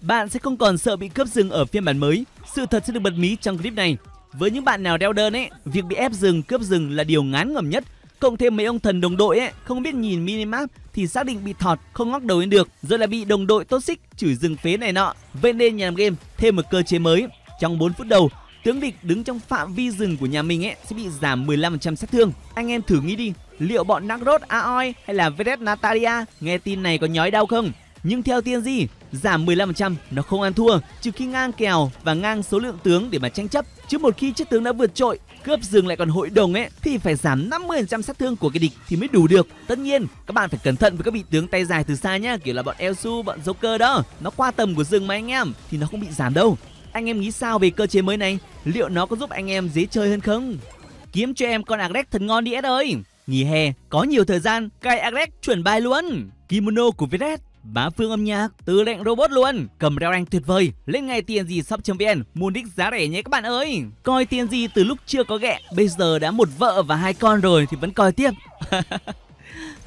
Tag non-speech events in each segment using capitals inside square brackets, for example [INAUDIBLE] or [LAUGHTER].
Bạn sẽ không còn sợ bị cướp rừng ở phiên bản mới. Sự thật sẽ được bật mí trong clip này. Với những bạn nào đeo đơn ấy, việc bị ép rừng cướp rừng là điều ngán ngẩm nhất. Cộng thêm mấy ông thần đồng đội ấy, không biết nhìn minimap thì xác định bị thọt, không ngóc đầu lên được, rồi là bị đồng đội tốt xích chửi rừng phế này nọ. Vậy nên nhà làm game thêm một cơ chế mới. Trong 4 phút đầu, tướng địch đứng trong phạm vi rừng của nhà mình ấy sẽ bị giảm 15% sát thương. Anh em thử nghĩ đi, liệu bọn Nagrod, Aoi hay là Vedet Natalia nghe tin này có nhói đau không? Nhưng theo tiên gì, giảm 15% nó không ăn thua trừ khi ngang kèo và ngang số lượng tướng để mà tranh chấp. Chứ một khi chiếc tướng đã vượt trội, cướp rừng lại còn hội đồng ấy thì phải giảm 50% sát thương của cái địch thì mới đủ được. Tất nhiên, các bạn phải cẩn thận với các vị tướng tay dài từ xa nhá, kiểu là bọn Elsu, bọn Joker đó. Nó qua tầm của rừng mà anh em thì nó không bị giảm đâu. Anh em nghĩ sao về cơ chế mới này? Liệu nó có giúp anh em dễ chơi hơn không? Kiếm cho em con Agrek thật ngon đi Ed ơi! Nghỉ hè, có nhiều thời gian, cài Agrek chuẩn bài luôn! Kimono của Vietjet Bá phương âm nhạc, tư lệnh robot luôn. Cầm reo rank tuyệt vời Lên ngay tiền gì shop.vn Mua nick giá rẻ nhé các bạn ơi. Coi tiền gì từ lúc chưa có ghẹ Bây giờ đã một vợ và hai con rồi Thì vẫn coi tiếp. [LAUGHS]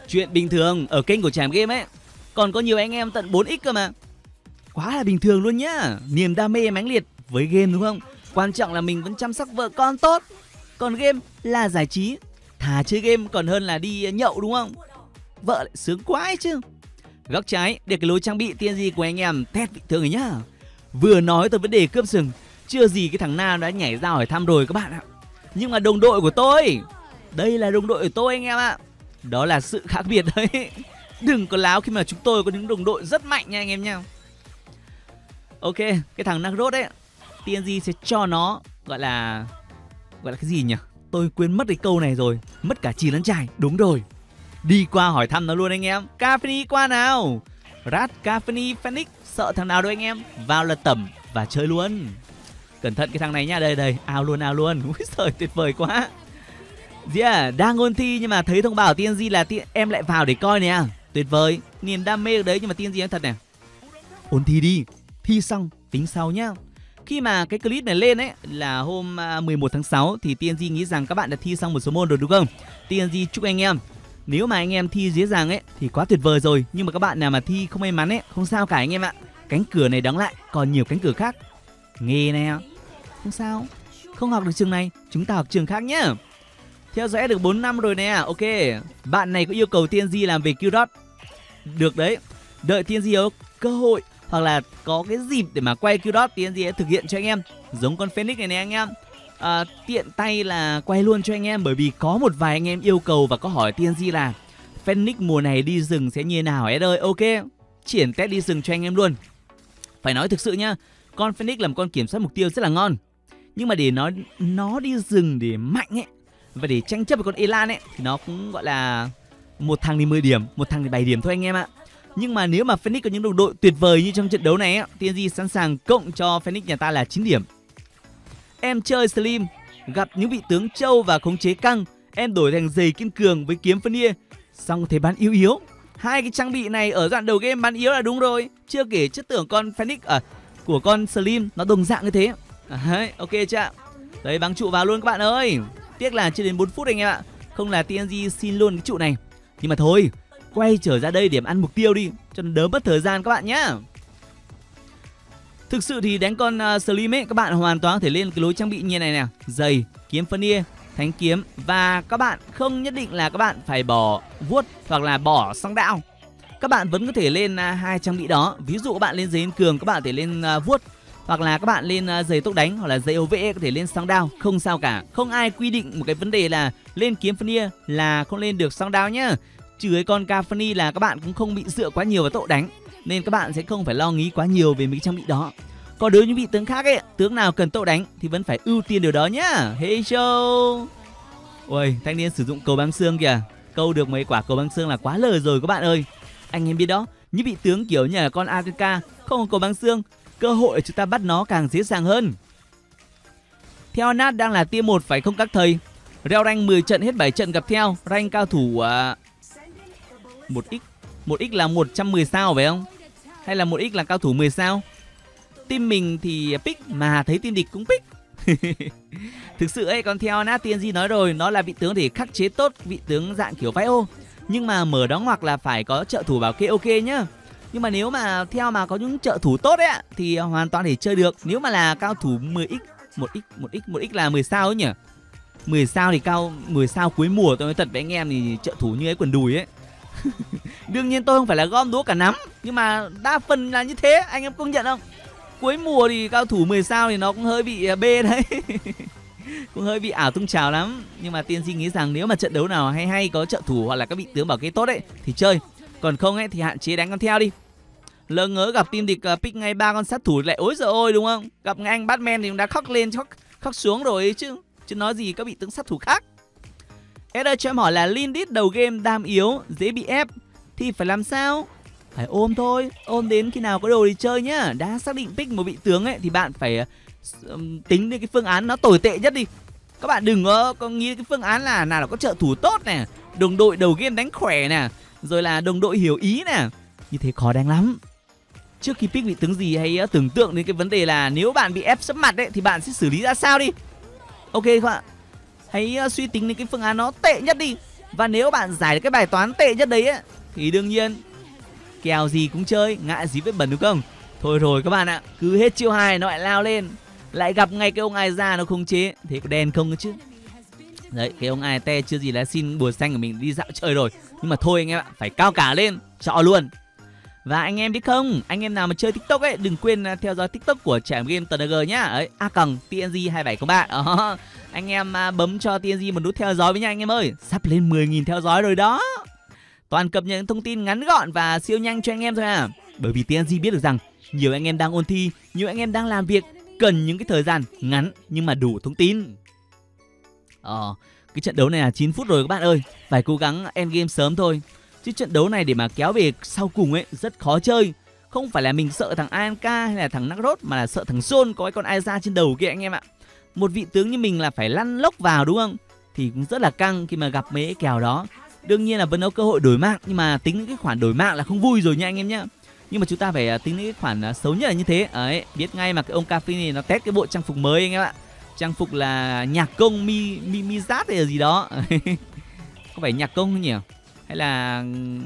Chuyện bình thường ở kênh của Tràm Game ấy. Còn có nhiều anh em tận 4x cơ mà. Quá là bình thường luôn nhá. Niềm đam mê mãnh liệt với game đúng không? Quan trọng là mình vẫn chăm sóc vợ con tốt. Còn game là giải trí. Thà chơi game còn hơn là đi nhậu đúng không? Vợ lại sướng quá ấy chứ. Góc trái để cái lối trang bị tiên gì của anh em test vị thương rồi nhá Vừa nói tới vấn đề cướp sừng Chưa gì cái thằng Nam đã nhảy ra hỏi thăm rồi các bạn ạ Nhưng mà đồng đội của tôi Đây là đồng đội của tôi anh em ạ Đó là sự khác biệt đấy [LAUGHS] Đừng có láo khi mà chúng tôi có những đồng đội rất mạnh nha anh em nha Ok, cái thằng Nagrod ấy TNG sẽ cho nó gọi là gọi là cái gì nhỉ? Tôi quên mất cái câu này rồi. Mất cả chì lẫn chài. Đúng rồi. Đi qua hỏi thăm nó luôn anh em. Caffeine qua nào. Rat Caffeine Phoenix sợ thằng nào đâu anh em. Vào là tẩm và chơi luôn. Cẩn thận cái thằng này nhá Đây đây, ao luôn ao luôn. [LAUGHS] Úi trời tuyệt vời quá. Yeah, đang ôn thi nhưng mà thấy thông báo TNG là em lại vào để coi nè. Tuyệt vời. Niềm đam mê đấy nhưng mà TNG em thật nè. Ôn thi đi. Thi xong tính sau nhá. Khi mà cái clip này lên ấy là hôm à, 11 tháng 6 thì TNG nghĩ rằng các bạn đã thi xong một số môn rồi đúng không? TNG chúc anh em nếu mà anh em thi dễ dàng ấy, thì quá tuyệt vời rồi. Nhưng mà các bạn nào mà thi không may mắn ấy, không sao cả anh em ạ. Cánh cửa này đóng lại, còn nhiều cánh cửa khác. Nghe nè. Không sao. Không học được trường này, chúng ta học trường khác nhá. Theo dõi được 4 năm rồi nè. Ok. Bạn này có yêu cầu TNG làm về Q được đấy. Đợi TNG có cơ hội, hoặc là có cái dịp để mà quay Q TNG sẽ thực hiện cho anh em. Giống con Phoenix này nè anh em à, tiện tay là quay luôn cho anh em bởi vì có một vài anh em yêu cầu và có hỏi tiên di là Phoenix mùa này đi rừng sẽ như thế nào? Ed ơi ok triển test đi rừng cho anh em luôn. Phải nói thực sự nhá con Phoenix là một con kiểm soát mục tiêu rất là ngon. Nhưng mà để nó nó đi rừng để mạnh ấy và để tranh chấp với con Elan ấy thì nó cũng gọi là một thằng thì 10 điểm một thằng thì 7 điểm thôi anh em ạ. Nhưng mà nếu mà Phoenix có những đồng đội tuyệt vời như trong trận đấu này á TNG sẵn sàng cộng cho Phoenix nhà ta là 9 điểm. Em chơi Slim, gặp những vị tướng trâu và khống chế căng, em đổi thành giày kiên cường với kiếm phân nia. Xong thấy bán yếu yếu. Hai cái trang bị này ở đoạn đầu game bán yếu là đúng rồi. Chưa kể chất tưởng con Phoenix à, của con Slim nó đồng dạng như thế. À, ok chưa Đấy bắn trụ vào luôn các bạn ơi. Tiếc là chưa đến 4 phút anh em ạ. Không là TNG xin luôn cái trụ này. Nhưng mà thôi, quay trở ra đây để ăn mục tiêu đi cho nó đỡ mất thời gian các bạn nhá. Thực sự thì đánh con uh, Slim ấy các bạn hoàn toàn có thể lên cái lối trang bị như này nè, giày, kiếm phân nia, thánh kiếm và các bạn không nhất định là các bạn phải bỏ vuốt hoặc là bỏ song đạo. Các bạn vẫn có thể lên uh, hai trang bị đó. Ví dụ các bạn lên giày cường các bạn có thể lên uh, vuốt hoặc là các bạn lên giày tốc đánh hoặc là giày OVE có thể lên song đao, không sao cả. Không ai quy định một cái vấn đề là lên kiếm phân là không lên được song đao nhá. Trừ cái con phân là các bạn cũng không bị dựa quá nhiều vào tốc đánh nên các bạn sẽ không phải lo nghĩ quá nhiều về mấy trang bị đó. Còn đối với những vị tướng khác ấy tướng nào cần tậu đánh thì vẫn phải ưu tiên điều đó nhá. Hey show. Ôi thanh niên sử dụng cầu băng xương kìa. Câu được mấy quả cầu băng xương là quá lời rồi các bạn ơi. Anh em biết đó những vị tướng kiểu như là con Akaka không có cầu băng xương cơ hội chúng ta bắt nó càng dễ dàng hơn. Theo nat đang là tier 1 phải không các thầy? Reo rank 10 trận hết 7 trận gặp theo rank cao thủ à, uh, 1x 1x là 110 sao phải không? Hay là 1x là cao thủ 10 sao? Team mình thì pick, mà thấy team địch cũng pick. [LAUGHS] Thực sự ấy còn theo nát TNG nói rồi, Nó là vị tướng để khắc chế tốt vị tướng dạng kiểu vai ô. Nhưng mà mở đóng ngoặc là phải có trợ thủ bảo kê ok nhá. Nhưng mà nếu mà theo mà có những trợ thủ tốt ấy thì hoàn toàn thể chơi được. Nếu mà là cao thủ 10x 1x 1x 1x là 10 sao ấy nhỉ? 10 sao thì cao 10 sao cuối mùa tôi nói thật với anh em thì trợ thủ như ấy quần đùi ấy. [LAUGHS] đương nhiên tôi không phải là gom đũa cả nắm nhưng mà đa phần là như thế anh em công nhận không? Cuối mùa thì cao thủ 10 sao thì nó cũng hơi bị à, bê đấy. [LAUGHS] Cũng hơi bị ảo tung trào lắm. Nhưng mà tiên sinh nghĩ rằng nếu mà trận đấu nào hay hay có trợ thủ hoặc là các vị tướng bảo kê tốt ấy thì chơi. Còn không ấy thì hạn chế đánh con theo đi. Lỡ ngớ gặp team địch uh, pick ngay ba con sát thủ lại ối giời ôi đúng không? Gặp ngay anh batman thì cũng đã khóc lên khóc khóc xuống rồi chứ. Chứ nói gì các vị tướng sát thủ khác. Eder cho em hỏi là Lindit đầu game đam yếu dễ bị ép thì phải làm sao? Phải ôm thôi ôm đến khi nào có đồ thì chơi nhá. Đã xác định pick một vị tướng ấy thì bạn phải um, tính đến cái phương án nó tồi tệ nhất đi. Các bạn đừng có, có nghĩ cái phương án là nào là có trợ thủ tốt nè đồng đội đầu game đánh khỏe nè rồi là đồng đội hiểu ý nè. Như thế khó đánh lắm. Trước khi pick vị tướng gì hãy tưởng tượng đến cái vấn đề là nếu bạn bị ép sấp mặt ấy thì bạn sẽ xử lý ra sao đi? Ok không ạ? Hãy ờ, suy tính đến cái phương án nó tệ nhất đi. Và nếu bạn giải được cái bài toán tệ nhất đấy ấy, thì đương nhiên kèo gì cũng chơi ngại gì vết bẩn đúng không? Thôi rồi các bạn ạ cứ hết chiêu hai nó lại lao lên. Lại gặp ngay cái ông ai ra nó không chế thế có đen không chứ? Đấy cái ông ai te chưa gì là xin bùa xanh của mình đi dạo chơi rồi. Nhưng mà thôi anh em ạ phải cao cả lên cho luôn. Và anh em biết không, anh em nào mà chơi TikTok ấy đừng quên à, theo dõi TikTok của trẻ game TNG nhá. Ấy, a còng TNG hai bảy ba. Ờ, anh em à, bấm cho TNG một nút theo dõi với nha anh em ơi. Sắp lên 10.000 theo dõi rồi đó. Toàn cập nhật những thông tin ngắn gọn và siêu nhanh cho anh em thôi à. Bởi vì TNG biết được rằng nhiều anh em đang ôn thi, nhiều anh em đang làm việc cần những cái thời gian ngắn nhưng mà đủ thông tin. Ờ, cái trận đấu này là 9 phút rồi các bạn ơi, phải cố gắng end game sớm thôi. Chứ trận đấu này để mà kéo về sau cùng ấy rất khó chơi. Không phải là mình sợ thằng AMK hay là thằng Nakrot mà là sợ thằng Zone có cái con Aiza trên đầu kia anh em ạ. Một vị tướng như mình là phải lăn lốc vào đúng không? Thì cũng rất là căng khi mà gặp mấy cái kèo đó. Đương nhiên là vẫn có cơ hội đổi mạng nhưng mà tính cái khoản đổi mạng là không vui rồi nha anh em nhé. Nhưng mà chúng ta phải à, tính những cái khoản à, xấu nhất là như thế. Ấy, biết ngay mà cái ông Cafe này nó test cái bộ trang phục mới anh em ạ. Trang phục là nhạc công mi mi mi giáp hay là gì đó. [LAUGHS] có phải nhạc công không nhỉ? hay là ừ,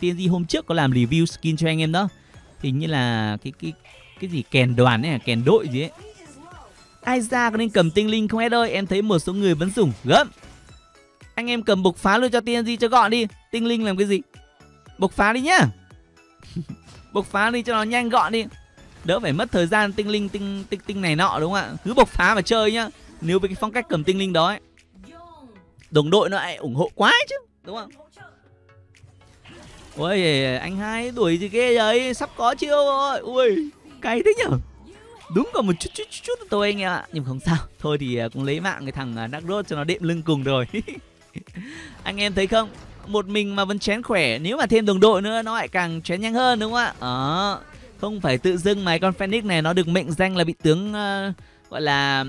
TNG hôm trước có làm review skin cho anh em đó thì như là cái cái cái gì kèn đoàn ấy kèn đội gì ấy ai ra có nên cầm tinh linh không hết ơi em thấy một số người vẫn dùng gớm. Anh em cầm bộc phá luôn cho TNG cho gọn đi, tinh linh làm cái gì? Bộc phá đi nhá. [LAUGHS] Bộc phá đi cho nó nhanh gọn đi. Đỡ phải mất thời gian tinh linh, tinh tinh tinh này nọ đúng không ạ? Cứ bộc phá mà chơi nhá. Nếu với cái phong cách cầm tinh linh đó ấy. Đồng đội nó lại ủng hộ quá chứ, đúng không? Ôi, anh hai đuổi gì ghê vậy? Sắp có chiêu rồi. Ui, cay thế nhở? Đúng còn một chút chút chút, chút thôi anh em ạ. Nhưng không sao. Thôi thì à, cũng lấy mạng cái thằng à, đắc rốt cho nó đệm lưng cùng rồi. [LAUGHS] Anh em thấy không? Một mình mà vẫn chén khỏe. Nếu mà thêm đồng đội nữa nó lại càng chén nhanh hơn đúng không ạ? Đó. Không phải tự dưng mà con phoenix này nó được mệnh danh là bị tướng uh, gọi là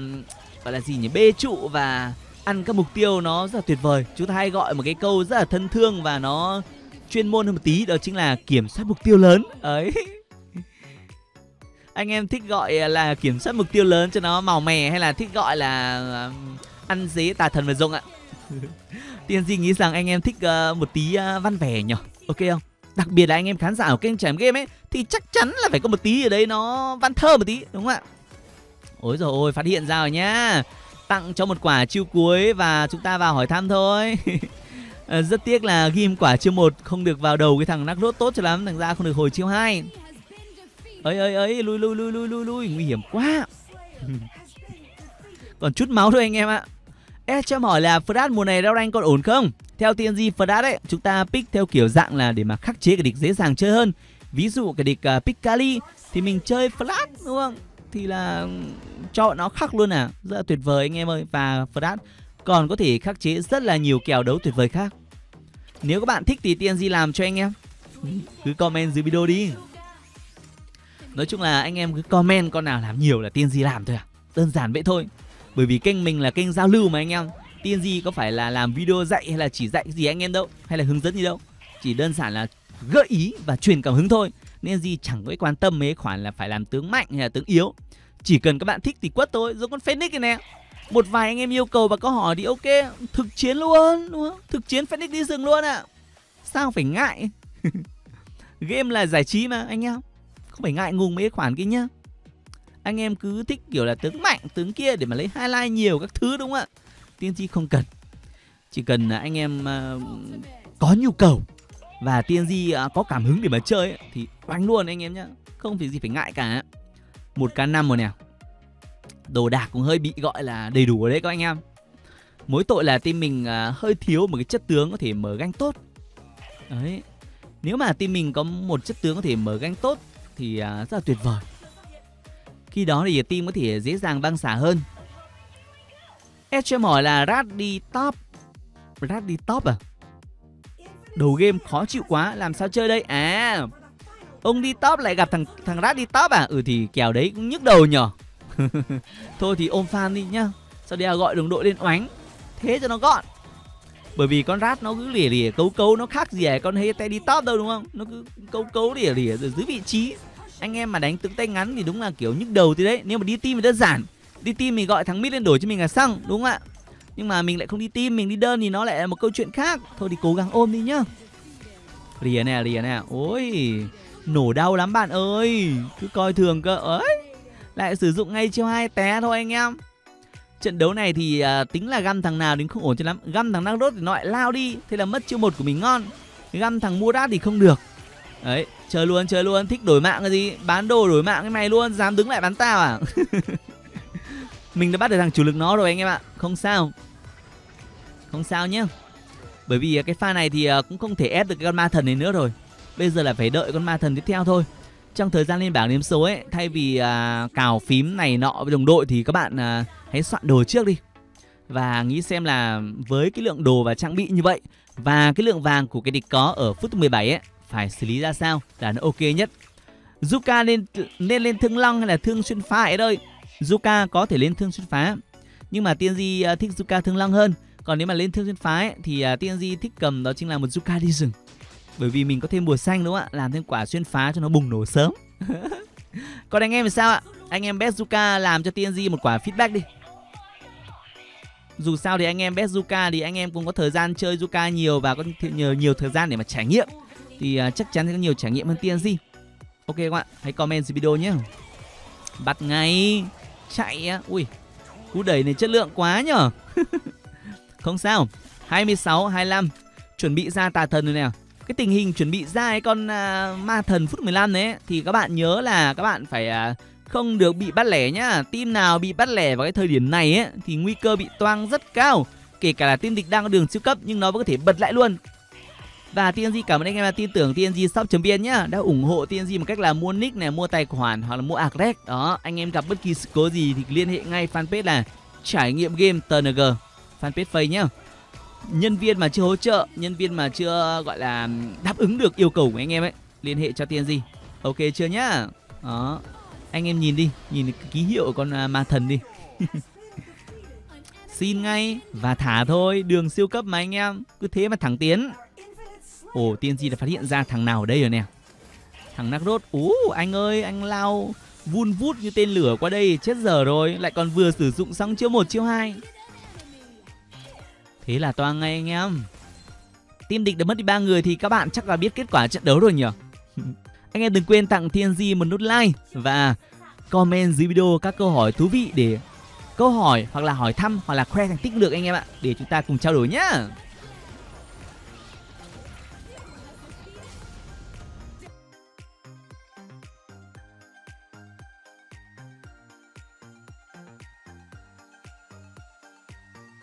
gọi là gì nhỉ? Bê trụ và ăn các mục tiêu nó rất là tuyệt vời. Chúng ta hay gọi một cái câu rất là thân thương và nó chuyên môn hơn một tí đó chính là kiểm soát mục tiêu lớn. Ấy anh em thích gọi là kiểm soát mục tiêu lớn cho nó màu mè hay là thích gọi là um, ăn dế tà thần và dụng ạ? [LAUGHS] Tiên di nghĩ rằng anh em thích ờ, một tí ờ, văn vẻ nhỉ? Ok không? Đặc biệt là anh em khán giả của kênh trải game ấy, thì chắc chắn là phải có một tí ở đấy nó văn thơ một tí, đúng không ạ? Ôi rồi ôi, phát hiện ra rồi nhá. Tặng cho một quả chiêu cuối và chúng ta vào hỏi thăm thôi. [LAUGHS] Ờ, rất tiếc là ghim quả chiêu một không được vào đầu cái thằng nắc rốt tốt cho lắm, thành ra không được hồi chiêu hai ấy ấy ấy lui lui lui lui lui lui. Nguy hiểm quá. [LAUGHS] Còn chút máu thôi anh em ạ. Ê, cho em hỏi là Frat mùa này đeo rank còn ổn không? Theo TNG Frat ấy, chúng ta pick theo kiểu dạng là để mà khắc chế cái địch dễ dàng chơi hơn. Ví dụ cái địch uh, pick Kali thì mình chơi Frat đúng không? thì là ừ, cho nó khắc luôn à. Rất là tuyệt vời anh em ơi. Và Frat còn có thể khắc chế rất là nhiều kèo đấu tuyệt vời khác. Nếu các bạn thích thì TNG làm cho anh em. Cứ comment dưới video đi nói chung là anh em cứ comment con nào làm nhiều là tiên gì làm thôi à. Đơn giản vậy thôi. Bởi vì kênh mình là kênh giao lưu mà anh em. Tiên gì có phải là làm video dạy hay là chỉ dạy gì anh em đâu? Hay là hướng dẫn gì đâu? Chỉ đơn giản là gợi ý và truyền cảm hứng thôi. Nên gì chẳng có quan tâm mấy khoản là phải làm tướng mạnh hay là tướng yếu. Chỉ cần các bạn thích thì quất thôi, giống con phoenix này nè. Một vài anh em yêu cầu và câu hỏi thì ok. Thực chiến luôn, đúng không? Thực chiến phoenix đi rừng luôn ạ. À. sao phải ngại? [LAUGHS] Game là giải trí mà, anh em không phải ngại ngùng mấy khoản kia nhá. Anh em cứ thích kiểu là tướng mạnh tướng kia để mà lấy highlight nhiều các thứ đúng không ạ? TNG không cần. Chỉ cần anh em uh, có nhu cầu và TNG uh, ờ, có cảm hứng để mà chơi ấy, thì oanh luôn anh em nhá. Không phải gì phải ngại cả. Một k năm rồi nè. Đồ đạc cũng hơi bị gọi là đầy đủ ở đấy các anh em. Mối tội là team mình uh, hơi thiếu một cái chất tướng có thể mở ganh tốt. Đấy. Nếu mà team mình có một chất tướng có thể mở ganh tốt thì à, rất là tuyệt vời. Khi đó thì team có thể dễ dàng băng xả hơn. Ed cho hỏi là Rad đi top. Rad đi top à? Đầu game khó chịu quá, Làm sao chơi đây? À Ông đi top lại gặp thằng thằng Rad đi top à? Ừ thì kèo đấy cũng nhức đầu nhở. [LAUGHS] Thôi thì ôm fan đi nhá. Sau đây là gọi đồng đội lên oánh. Thế cho nó gọn. Bởi vì con rát nó cứ lìa lìa cấu cấu, nó khác gì à con hay tay đi top đâu, đúng không? Nó cứ cấu cấu lìa lìa rồi giữ vị trí anh em mà đánh tướng tay ngắn thì đúng là kiểu nhức đầu thì đấy. Nếu mà đi team thì đơn giản. Đi team mình gọi thằng mid lên đổi cho mình là xong đúng không ạ? Nhưng mà mình lại không đi team mình đi đơn thì nó lại là một câu chuyện khác. Thôi thì cố gắng ôm đi nhá. Rìa nè rìa nè. Ôi nổ đau lắm bạn ơi. Cứ coi thường cơ. Ấy lại sử dụng ngay chiêu hai té thôi anh em. Trận đấu này thì à, tính là găm thằng nào đến không ổn cho lắm. Găm thằng năng đốt thì nó lại lao đi. Thế là mất chiêu một của mình ngon. Găm thằng mua đát thì không được đấy chơi luôn chơi luôn. Thích đổi mạng cái gì? Bán đồ đổi mạng cái này luôn dám đứng lại bắn tao à? [LAUGHS] Mình đã bắt được thằng chủ lực nó rồi anh em ạ. Không sao. Không sao nhá. Bởi vì cái pha này thì à, cũng không thể ép được cái con ma thần này nữa rồi. Bây giờ là phải đợi con ma thần tiếp theo thôi. Trong thời gian lên bảng điểm số ấy thay vì à, cào phím này nọ với đồng đội thì các bạn à, hãy soạn đồ trước đi. Và nghĩ xem là với cái lượng đồ và trang bị như vậy và cái lượng vàng của cái địch có ở phút 17 ấy phải xử lý ra sao là nó ok nhất. Zuka nên nên lên thương long hay là thương xuyên phá ấy đây? Zuka có thể lên thương xuyên phá. Nhưng mà TNG uh, à, thích Zuka thương long hơn. Còn nếu mà lên thương xuyên phá ấy, thì à, tiên TNG thích cầm đó chính là một Zuka đi rừng. Bởi vì mình có thêm bùa xanh đúng không ạ? Làm thêm quả xuyên phá cho nó bùng nổ sớm. [LAUGHS] Còn anh em thì sao ạ? Anh em bet Zuka làm cho TNG một quả feedback đi dù sao thì anh em bet Zuka thì anh em cũng có thời gian chơi Zuka nhiều và có nhiều nhiều thời gian để mà trải nghiệm thì uh, chắc chắn sẽ có nhiều trải nghiệm hơn TNG. Ok các bạn, hãy comment dưới video nhé. Bắt ngay, chạy á, ui, cú đẩy này chất lượng quá nhở. [LAUGHS] Không sao, 26, 25, chuẩn bị ra tà thần rồi nè. Cái tình hình chuẩn bị ra cái con uh, ma thần phút 15 đấy thì các bạn nhớ là các bạn phải uh, không được bị bắt lẻ nhá. Team nào bị bắt lẻ vào cái thời điểm này ấy thì nguy cơ bị toang rất cao. Kể cả là team địch đang có đường siêu cấp nhưng nó vẫn có thể bật lại luôn. Và TNG cảm ơn anh em đã tin tưởng TNG Shop.vn nhá. Đã ủng hộ TNG một cách là mua nick này, mua tài khoản hoặc là mua Arcrec Đó, anh em gặp bất kỳ sự cố gì thì liên hệ ngay fanpage là Trải nghiệm game TNG Fanpage Face nhá. Nhân viên mà chưa hỗ trợ, nhân viên mà chưa gọi là đáp ứng được yêu cầu của anh em ấy Liên hệ cho TNG Ok chưa nhá? Đó Anh em nhìn đi, nhìn cái ký hiệu của con à, ma thần đi. [LAUGHS] Xin ngay và thả thôi, đường siêu cấp mà anh em Cứ thế mà thẳng tiến. Ồ TNG đã phát hiện ra thằng nào ở đây rồi nè? Thằng Nakrot Ú, anh ơi, anh lao vun vút như tên lửa qua đây, chết giờ rồi, Lại còn vừa sử dụng xong chiêu 1 chiêu 2 Thế là toang ngay anh em. Team địch đã mất đi ba người thì các bạn chắc là biết kết quả trận đấu rồi nhỉ? [LAUGHS] Anh em đừng quên tặng TNG một nút like Và comment dưới video các câu hỏi thú vị để câu hỏi hoặc là hỏi thăm hoặc là khoe thành tích được anh em ạ, Để chúng ta cùng trao đổi nhá.